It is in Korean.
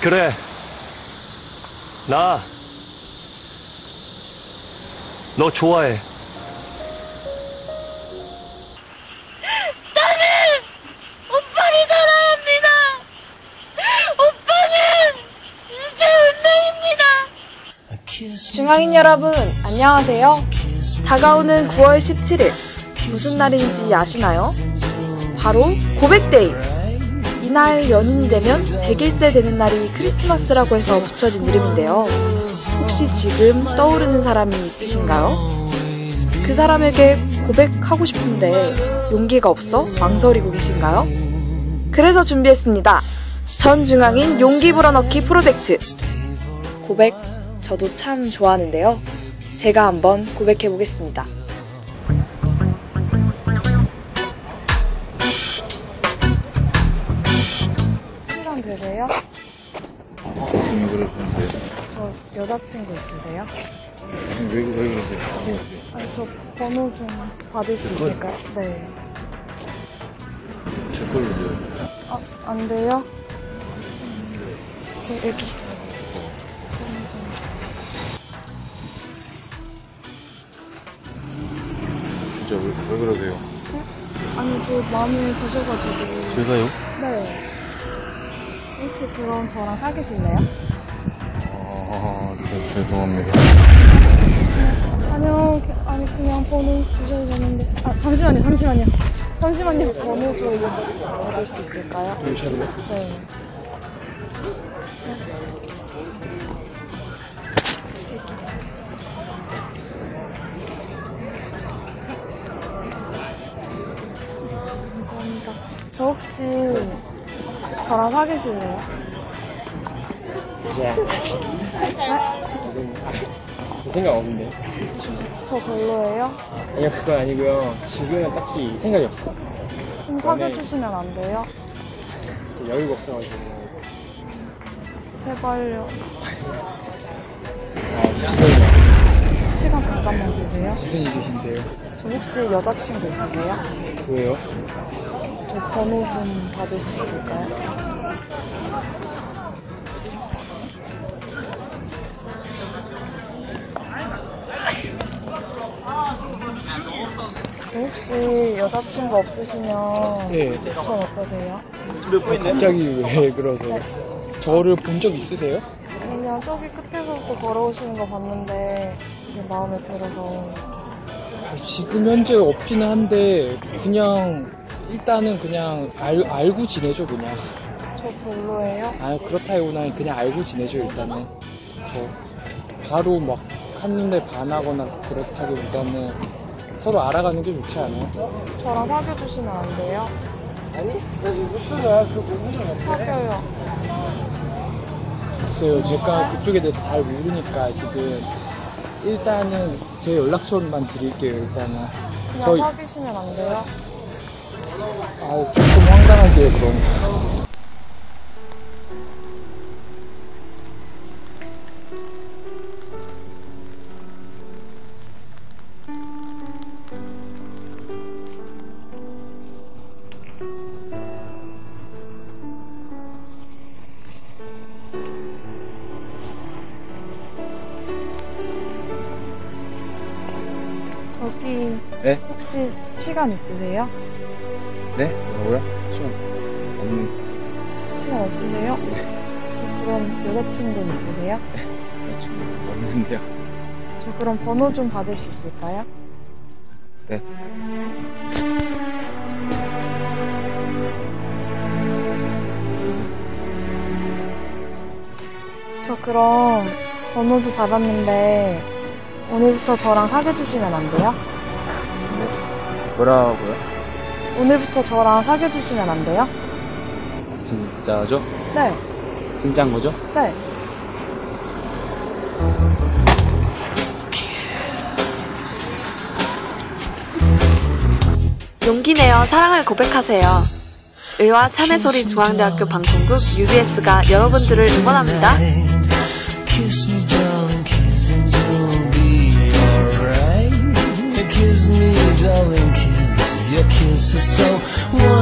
그래. 나. 너 좋아해. 오빠를 사랑합니다. 오빠는 제 운명입니다. 중앙인 여러분, 안녕하세요. 다가오는 9월 17일, 무슨 날인지 아시나요? 바로 고백데이! 이날 연인이 되면 100일째 되는 날이 크리스마스라고 해서 붙여진 이름인데요. 혹시 지금 떠오르는 사람이 있으신가요? 그 사람에게 고백하고 싶은데 용기가 없어 망설이고 계신가요? 그래서 준비했습니다. 전중앙인 용기 불어넣기 프로젝트. 고백 저도 참 좋아하는데요. 제가 한번 고백해 보겠습니다. 시간 되세요? 왜 그러시는데? 저 여자친구 있으세요? 왜, 왜 그러세요? 아니 저 번호 좀 받을 수 있을까요? 네. 제 걸로 줘요. 아, 안 돼요? 저 여기. 번호 좀. 진짜 왜, 왜 그러세요? 아니 저 마음에 드셔가지고. 제가요? 네. 혹시 그럼 저랑 사귀실래요? 아, 저, 죄송합니다. 아니요, 그- 아니 그냥 번호 주셔도 되는데. 아 잠시만요, 잠시만요, 잠시만요. 번호 좀 얻을 수 있을까요? 네. 감사합니다. 저 혹시 저랑 사귀실래요? 그 생각 없는데. 저 별로예요? 아니요, 그건 아니고요. 지금은 딱히 생각이 없어요. 좀 사귀어주시면 안 돼요? 저 여유가 없어가지고. 제발요. 아, 죄송해요. 시간 잠깐만 주세요. 무슨 일이신데요? 저 혹시 여자친구 있으세요? 왜요? 저 번호 좀 받을 수 있을까요? 저 혹시 여자친구 없으시면 네. 전 어떠세요? 갑자기 왜 그러세요? 저를 본 적 있으세요? 그냥 저기 끝에서부터 걸어오시는 거 봤는데 마음에 들어서 지금 현재 없기는 한데, 그냥, 일단은 그냥 알, 알고 지내죠, 그냥. 저 별로예요? 아, 그렇다기보다는 그냥 알고 지내죠, 일단은. 저, 바로 막, 한눈에 반하거나 그렇다기보다는 서로 알아가는 게 좋지 않아요? 저랑 사귀어주시면 안 돼요? 아니, 나 지금 호수가 그거 모르는 사귀어요. 글쎄요, 제가 그쪽에 대해서 잘 모르니까 지금 일단은 제 연락처만 드릴게요, 일단은. 그냥 저희- 사귀시면 안 돼요? 아, 조금 황당하게 그럼. 네? 혹시 시간 있으세요? 네? 뭐라고요? 시간 없는, 시간 없으세요? 저 그럼 여자친구 있으세요? 지금 없는데요. 저 그럼 번호 좀 받을 수 있을까요? 네. 저 그럼 번호도 받았는데 오늘부터 저랑 사귀어 주시면 안 돼요? 뭐라고요? 오늘부터 저랑 사귀어주시면 안 돼요? 진짜죠? 네, 진짜인 거죠? 네. 용기 내어 사랑을 고백하세요. 의와 참의 소리 중앙대학교 방송국 UBS가 여러분들을 응원합니다. your kisses so warm.